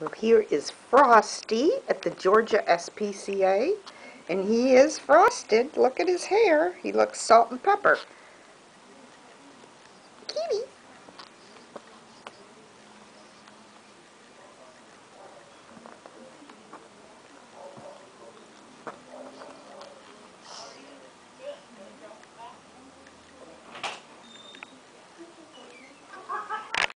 Well, here is Frosty at the Georgia SPCA, and he is frosted. Look at his hair. He looks salt and pepper.